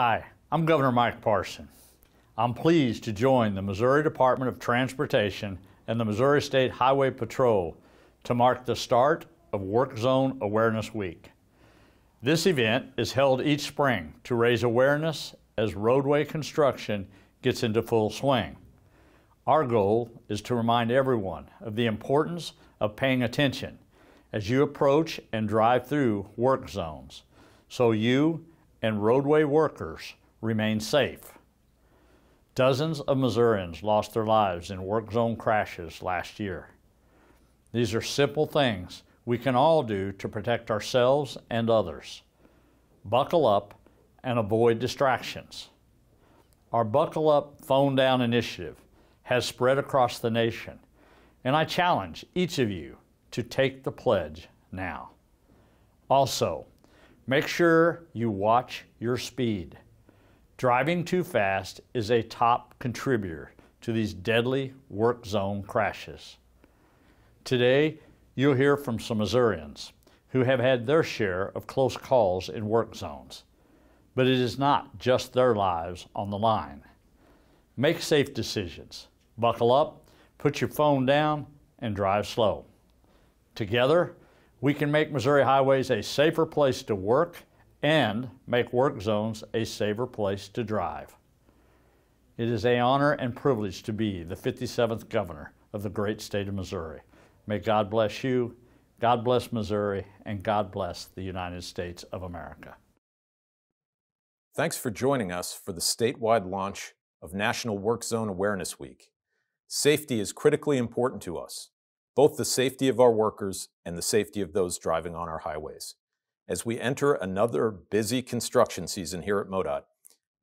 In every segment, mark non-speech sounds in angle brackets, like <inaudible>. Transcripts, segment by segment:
Hi, I'm Governor Mike Parson. I'm pleased to join the Missouri Department of Transportation and the Missouri State Highway Patrol to mark the start of Work Zone Awareness Week. This event is held each spring to raise awareness as roadway construction gets into full swing. Our goal is to remind everyone of the importance of paying attention as you approach and drive through work zones so you and roadway workers remain safe. Dozens of Missourians lost their lives in work zone crashes last year. These are simple things we can all do to protect ourselves and others. Buckle up and avoid distractions. Our Buckle Up Phone Down initiative has spread across the nation, and I challenge each of you to take the pledge now. Also, make sure you watch your speed. Driving too fast is a top contributor to these deadly work zone crashes. Today, you'll hear from some Missourians who have had their share of close calls in work zones. But it is not just their lives on the line. Make safe decisions. Buckle up, put your phone down, and drive slow. Together, we can make Missouri highways a safer place to work and make work zones a safer place to drive. It is a honor and privilege to be the 57th governor of the great state of Missouri. May God bless you, God bless Missouri, and God bless the United States of America. Thanks for joining us for the statewide launch of National Work Zone Awareness Week. Safety is critically important to us, both the safety of our workers and the safety of those driving on our highways. As we enter another busy construction season here at MoDOT,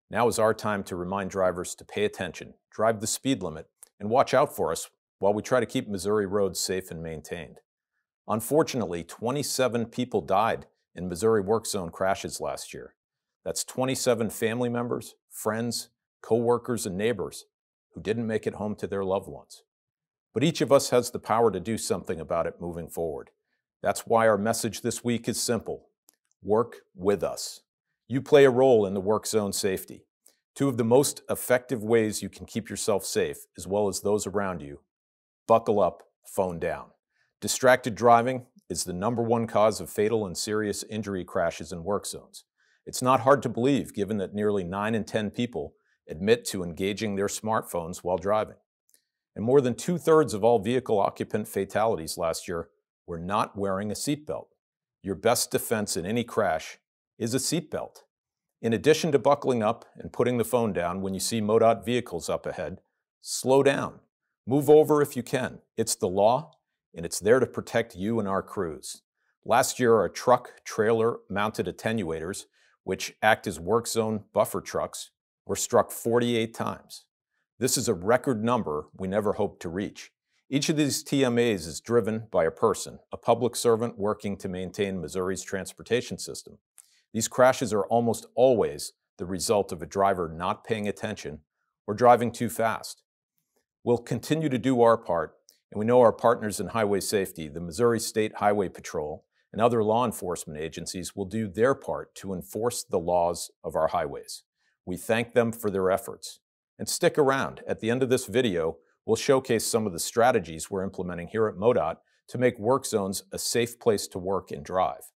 now is our time to remind drivers to pay attention, drive the speed limit, and watch out for us while we try to keep Missouri roads safe and maintained. Unfortunately, 27 people died in Missouri work zone crashes last year. That's 27 family members, friends, co-workers, and neighbors who didn't make it home to their loved ones. But each of us has the power to do something about it moving forward. That's why our message this week is simple work with us. You play a role in the work zone safety. Two of the most effective ways you can keep yourself safe, as well as those around you, buckle up, phone down. Distracted driving is the number one cause of fatal and serious injury crashes in work zones. It's not hard to believe given that nearly 9 in 10 people admit to engaging their smartphones while driving. And more than two thirds of all vehicle occupant fatalities last year were not wearing a seatbelt. Your best defense in any crash is a seatbelt. In addition to buckling up and putting the phone down when you see MoDOT vehicles up ahead, slow down. Move over if you can. It's the law, and it's there to protect you and our crews. Last year, our truck trailer mounted attenuators, which act as work zone buffer trucks, were struck 48 times. This is a record number we never hoped to reach. Each of these TMAs is driven by a person, a public servant working to maintain Missouri's transportation system. These crashes are almost always the result of a driver not paying attention or driving too fast. We'll continue to do our part, and we know our partners in highway safety, the Missouri State Highway Patrol, and other law enforcement agencies will do their part to enforce the laws of our highways. We thank them for their efforts. And stick around. At the end of this video, we'll showcase some of the strategies we're implementing here at MoDOT to make work zones a safe place to work and drive.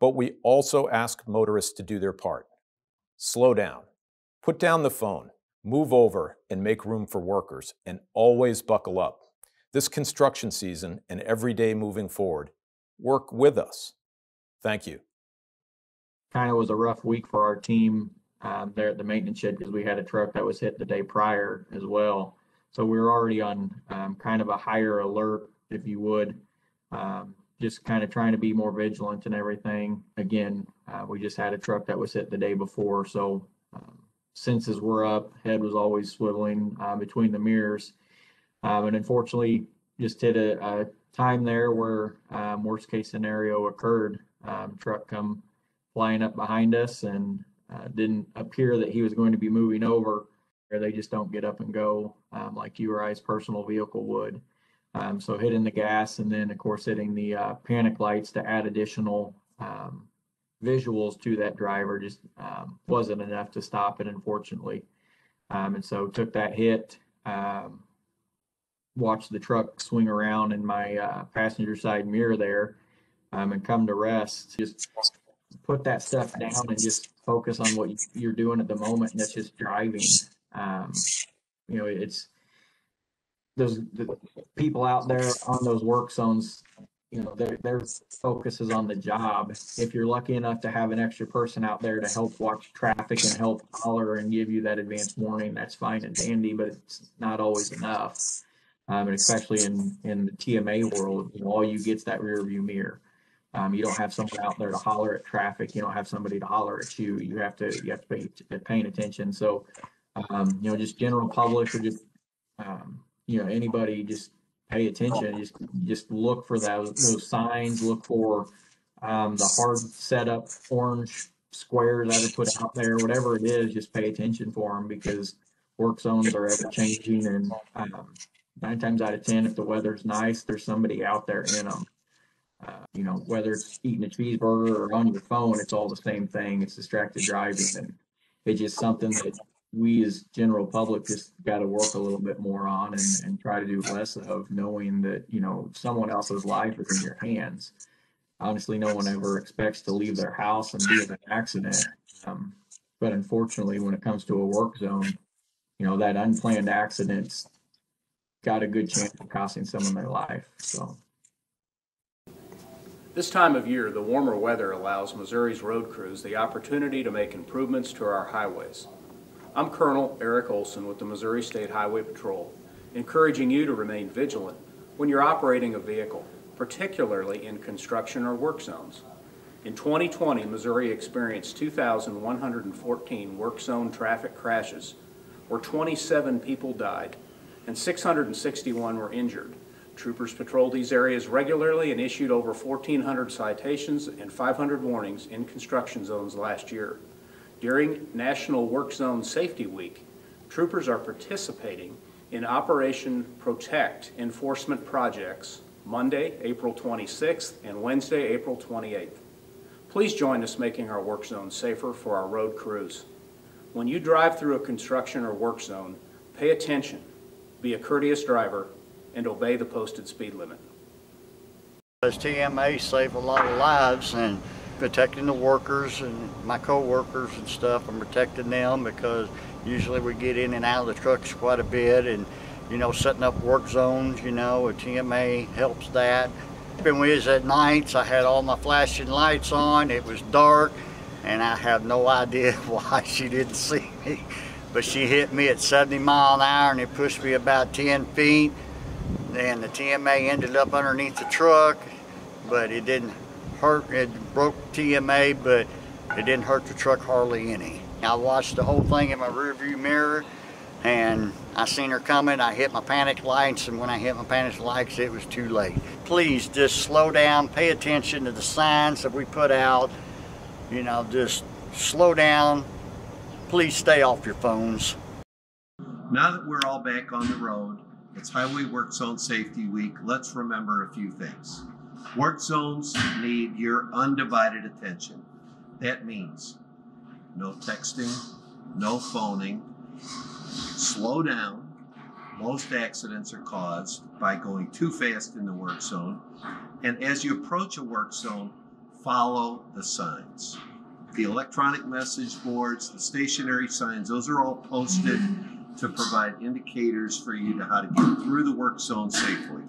But we also ask motorists to do their part. Slow down, put down the phone, move over and make room for workers, and always buckle up. This construction season and every day moving forward, work with us. Thank you. Kind of was a rough week for our team um, there at the maintenance shed because we had a truck that was hit the day prior as well. So we are already on um, kind of a higher alert, if you would, um, just kind of trying to be more vigilant and everything. Again, uh, we just had a truck that was hit the day before, so um, senses were up. Head was always swiveling uh, between the mirrors, um, and unfortunately, just hit a, a time there where um, worst case scenario occurred. Um, truck come flying up behind us and uh, didn't appear that he was going to be moving over or they just don't get up and go um, like you or I's personal vehicle would. Um, so hitting the gas and then of course hitting the uh, panic lights to add additional um, visuals to that driver just um, wasn't enough to stop it, unfortunately. Um, and so took that hit, um, watched the truck swing around in my uh, passenger side mirror there, and come to rest. Just put that stuff down and just focus on what you're doing at the moment, and that's just driving. Um, you know, it's those the people out there on those work zones you know their their focus is on the job if you're lucky enough to have an extra person out there to help watch traffic and help color and give you that advanced warning that's fine and dandy but it's not always enough um, and especially in in the tma world you know, all you get's that rear view mirror um, you don't have someone out there to holler at traffic you don't have somebody to holler at you you have to you have to pay paying attention so um, you know just general public or just um, you know anybody just pay attention. Just just look for those those signs. Look for um, the hard setup orange squares that are put out there. Whatever it is, just pay attention for them because work zones are ever changing. And um, nine times out of ten, if the weather's nice, there's somebody out there in them. You know, whether it's eating a cheeseburger or on your phone, it's all the same thing. It's distracted driving, and it's just something that we as general public just got to work a little bit more on and, and try to do less of knowing that you know someone else's life is in your hands. Honestly no one ever expects to leave their house and be in an accident. Um, but unfortunately when it comes to a work zone you know that unplanned accident's got a good chance of costing someone their life so this time of year, the warmer weather allows Missouri's road crews the opportunity to make improvements to our highways. I'm Colonel Eric Olson with the Missouri State Highway Patrol, encouraging you to remain vigilant when you're operating a vehicle, particularly in construction or work zones. In 2020, Missouri experienced 2,114 work zone traffic crashes, where 27 people died and 661 were injured. Troopers patrolled these areas regularly and issued over 1,400 citations and 500 warnings in construction zones last year. During National Work Zone Safety Week, troopers are participating in Operation Protect enforcement projects Monday, April 26th and Wednesday, April 28th. Please join us making our work zone safer for our road crews. When you drive through a construction or work zone, pay attention, be a courteous driver, and obey the posted speed limit. As TMA save a lot of lives and protecting the workers and my co-workers and stuff. I'm protecting them because usually we get in and out of the trucks quite a bit and you know setting up work zones you know a TMA helps that. When we was at nights I had all my flashing lights on it was dark and I have no <laughs> idea <laughs> why she didn't see me but she hit me at 70 mile an hour and it pushed me about 10 feet and the TMA ended up underneath the truck but it didn't hurt, it broke TMA, but it didn't hurt the truck hardly any. I watched the whole thing in my rearview mirror and I seen her coming. I hit my panic lights and when I hit my panic lights, it was too late. Please just slow down, pay attention to the signs that we put out. You know, just slow down. Please stay off your phones. Now that we're all back on the road, it's Highway Work Zone Safety Week. Let's remember a few things. Work zones need your undivided attention. That means no texting, no phoning, slow down. Most accidents are caused by going too fast in the work zone. And as you approach a work zone, follow the signs. The electronic message boards, the stationary signs, those are all posted to provide indicators for you to how to get through the work zone safely.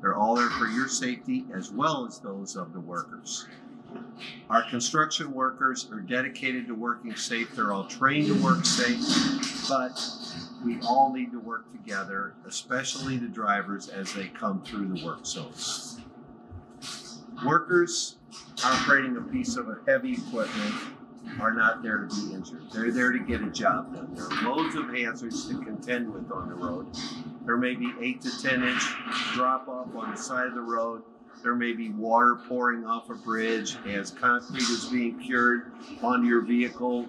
They're all there for your safety as well as those of the workers. Our construction workers are dedicated to working safe. They're all trained to work safe, but we all need to work together, especially the drivers as they come through the work zones. Workers operating a piece of heavy equipment are not there to be injured. They're there to get a job done. There are loads of hazards to contend with on the road. There may be eight to 10 inch drop off on the side of the road. There may be water pouring off a bridge as concrete is being cured onto your vehicle.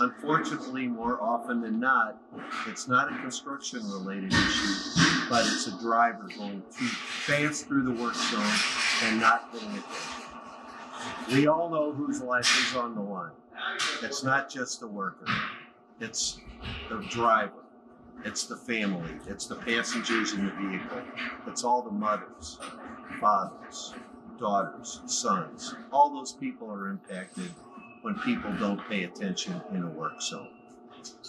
Unfortunately, more often than not, it's not a construction related issue, but it's a driver going too fast through the work zone and not paying attention. We all know whose life is on the line. It's not just the worker, it's the driver, it's the family, it's the passengers in the vehicle, it's all the mothers, fathers, daughters, sons. All those people are impacted when people don't pay attention in a work zone.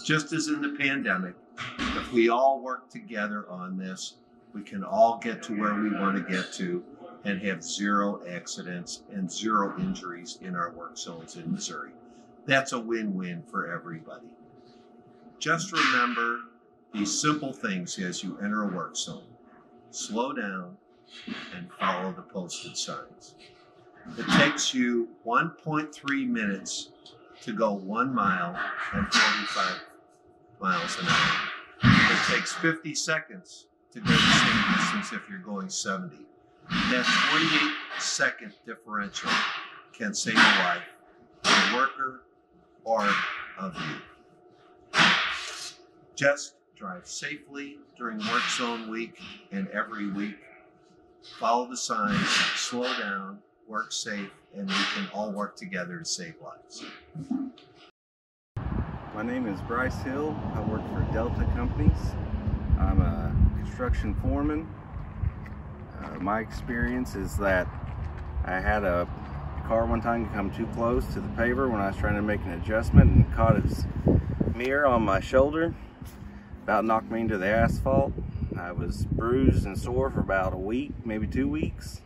Just as in the pandemic, if we all work together on this, we can all get to where we want to get to and have zero accidents and zero injuries in our work zones in Missouri. That's a win win for everybody. Just remember these simple things as you enter a work zone slow down and follow the posted signs. It takes you 1.3 minutes to go one mile and 45 miles an hour. It takes 50 seconds to go the same distance if you're going 70. That 28 second differential can save a life a worker or of you. Just drive safely during work zone week and every week. Follow the signs, slow down, work safe, and we can all work together to save lives. My name is Bryce Hill. I work for Delta Companies. I'm a construction foreman. Uh, my experience is that I had a car one time come too close to the paver when I was trying to make an adjustment and caught its mirror on my shoulder. About knocked me into the asphalt. I was bruised and sore for about a week, maybe two weeks.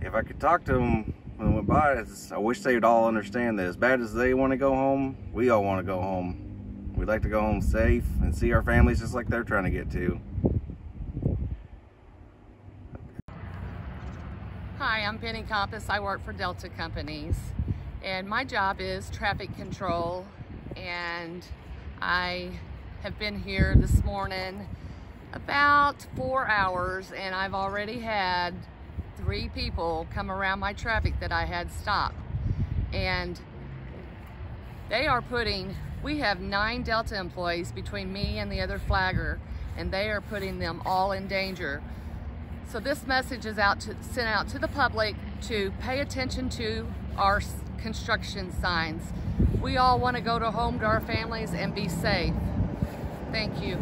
If I could talk to them when I went by, I wish they would all understand that as bad as they want to go home, we all want to go home. We'd like to go home safe and see our families just like they're trying to get to. I'm Penny Compass. I work for Delta Companies. And my job is traffic control. And I have been here this morning about four hours and I've already had three people come around my traffic that I had stopped. And they are putting we have nine Delta employees between me and the other flagger and they are putting them all in danger so this message is out to sent out to the public to pay attention to our construction signs we all want to go to home to our families and be safe thank you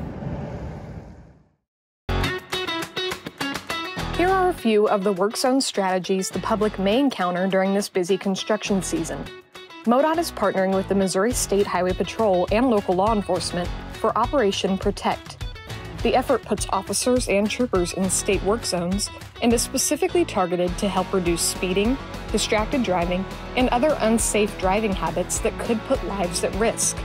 Here are a few of the work zone strategies the public may encounter during this busy construction season. MoDOT is partnering with the Missouri State Highway Patrol and local law enforcement for Operation Protect. The effort puts officers and troopers in state work zones and is specifically targeted to help reduce speeding, distracted driving, and other unsafe driving habits that could put lives at risk.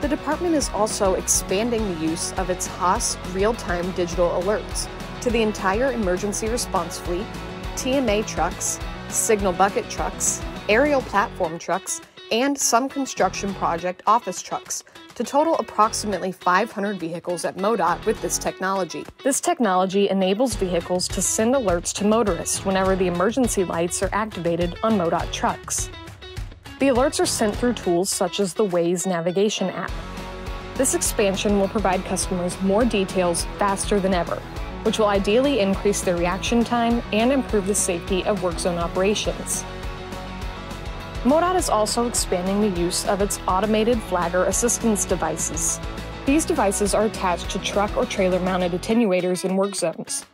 The department is also expanding the use of its HAAS real time digital alerts to the entire emergency response fleet, TMA trucks, signal bucket trucks, aerial platform trucks, and some construction project office trucks to total approximately 500 vehicles at MoDOT with this technology. This technology enables vehicles to send alerts to motorists whenever the emergency lights are activated on MoDOT trucks. The alerts are sent through tools such as the Waze navigation app. This expansion will provide customers more details faster than ever, which will ideally increase their reaction time and improve the safety of work zone operations. MoDOT is also expanding the use of its automated flagger assistance devices. These devices are attached to truck or trailer mounted attenuators in work zones.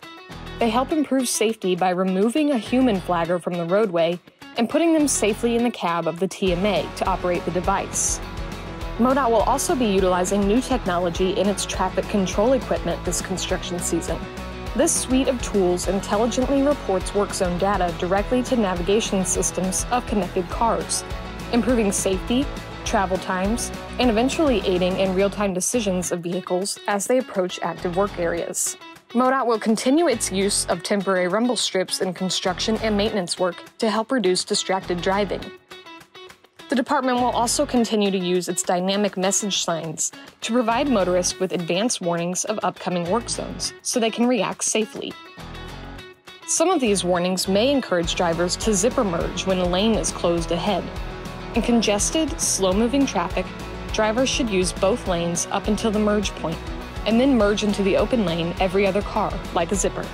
They help improve safety by removing a human flagger from the roadway and putting them safely in the cab of the TMA to operate the device. MoDOT will also be utilizing new technology in its traffic control equipment this construction season. This suite of tools intelligently reports work zone data directly to navigation systems of connected cars, improving safety, travel times, and eventually aiding in real time decisions of vehicles as they approach active work areas. MoDOT will continue its use of temporary rumble strips in construction and maintenance work to help reduce distracted driving. The department will also continue to use its dynamic message signs to provide motorists with advance warnings of upcoming work zones so they can react safely. Some of these warnings may encourage drivers to zipper merge when a lane is closed ahead. In congested, slow moving traffic, drivers should use both lanes up until the merge point and then merge into the open lane every other car, like a zipper.